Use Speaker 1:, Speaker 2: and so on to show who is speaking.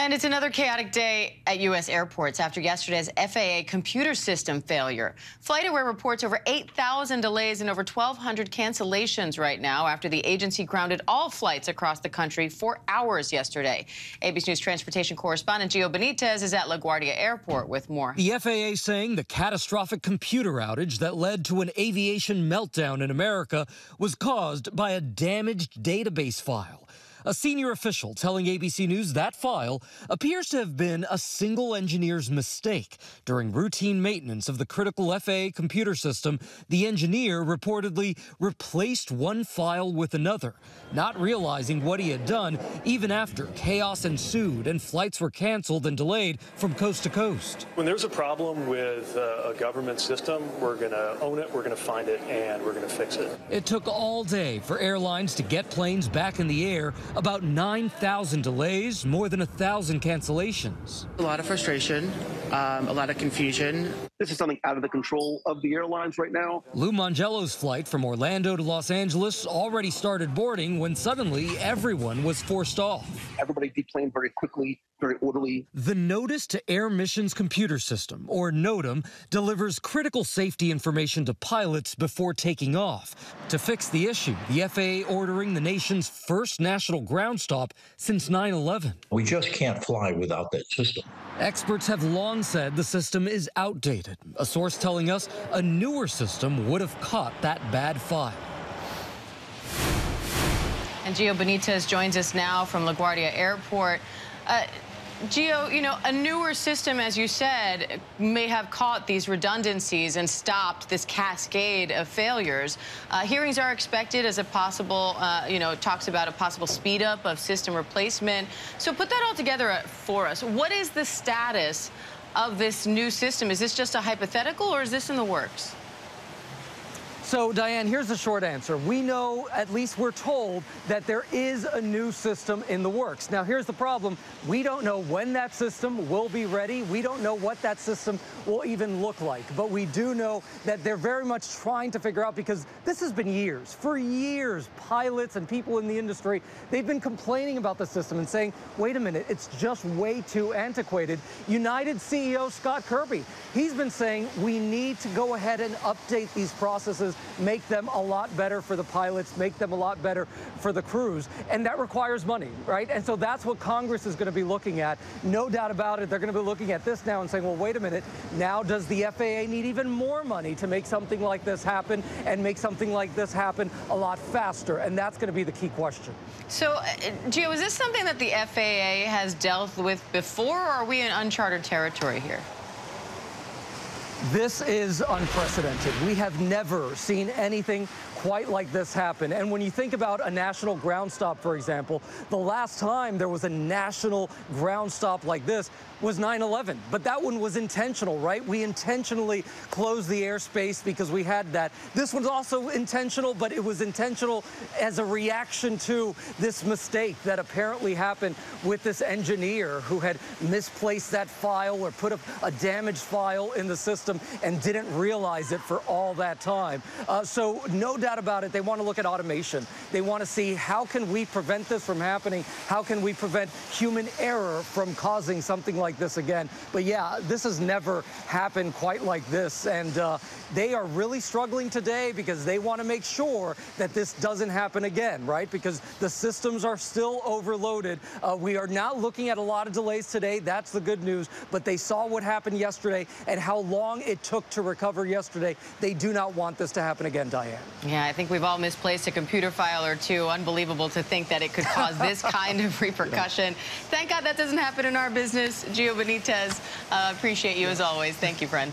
Speaker 1: And it's another chaotic day at U.S. airports after yesterday's FAA computer system failure. FlightAware reports over 8,000 delays and over 1,200 cancellations right now after the agency grounded all flights across the country for hours yesterday. ABC News transportation correspondent Gio Benitez is at LaGuardia Airport with more.
Speaker 2: The FAA saying the catastrophic computer outage that led to an aviation meltdown in America was caused by a damaged database file. A senior official telling ABC News that file appears to have been a single engineer's mistake. During routine maintenance of the critical FAA computer system, the engineer reportedly replaced one file with another, not realizing what he had done even after chaos ensued and flights were canceled and delayed from coast to coast.
Speaker 3: When there's a problem with uh, a government system, we're going to own it, we're going to find it, and we're going to fix it.
Speaker 2: It took all day for airlines to get planes back in the air about 9,000 delays, more than 1,000 cancellations.
Speaker 4: A lot of frustration, um, a lot of confusion.
Speaker 5: This is something out of the control of the airlines right now.
Speaker 2: Lou Mangello's flight from Orlando to Los Angeles already started boarding when suddenly everyone was forced off.
Speaker 5: Everybody deplaned very quickly very orderly.
Speaker 2: The Notice to Air Missions Computer System, or NOTAM, delivers critical safety information to pilots before taking off. To fix the issue, the FAA ordering the nation's first national ground stop since 9 11.
Speaker 6: We just can't fly without that system.
Speaker 2: Experts have long said the system is outdated. A source telling us a newer system would have caught that bad file.
Speaker 1: And Gio Benitez joins us now from LaGuardia Airport. Uh, Gio, you know, a newer system, as you said, may have caught these redundancies and stopped this cascade of failures. Uh, hearings are expected as a possible, uh, you know, talks about a possible speed up of system replacement. So put that all together uh, for us. What is the status of this new system? Is this just a hypothetical or is this in the works?
Speaker 2: So, Diane, here's the short answer. We know, at least we're told, that there is a new system in the works. Now, here's the problem. We don't know when that system will be ready. We don't know what that system will even look like. But we do know that they're very much trying to figure out because this has been years. For years, pilots and people in the industry, they've been complaining about the system and saying, wait a minute, it's just way too antiquated. United CEO Scott Kirby, he's been saying we need to go ahead and update these processes make them a lot better for the pilots, make them a lot better for the crews. And that requires money, right? And so that's what Congress is going to be looking at. No doubt about it. They're going to be looking at this now and saying, well, wait a minute. Now does the FAA need even more money to make something like this happen and make something like this happen a lot faster? And that's going to be the key question.
Speaker 1: So, uh, Gio, is this something that the FAA has dealt with before, or are we in uncharted territory here?
Speaker 2: This is unprecedented. We have never seen anything quite like this happen. And when you think about a national ground stop, for example, the last time there was a national ground stop like this was 9-11. But that one was intentional, right? We intentionally closed the airspace because we had that. This one's also intentional, but it was intentional as a reaction to this mistake that apparently happened with this engineer who had misplaced that file or put a, a damaged file in the system and didn't realize it for all that time. Uh, so no doubt doubt about it, they want to look at automation. They want to see how can we prevent this from happening? How can we prevent human error from causing something like this again? But yeah, this has never happened quite like this. And uh, they are really struggling today because they want to make sure that this doesn't happen again, right? Because the systems are still overloaded. Uh, we are now looking at a lot of delays today. That's the good news. But they saw what happened yesterday and how long it took to recover yesterday. They do not want this to happen again, Diane.
Speaker 1: Yeah. Yeah, I think we've all misplaced a computer file or two. Unbelievable to think that it could cause this kind of repercussion. Thank God that doesn't happen in our business. Gio Benitez, uh, appreciate you as always. Thank you, friend.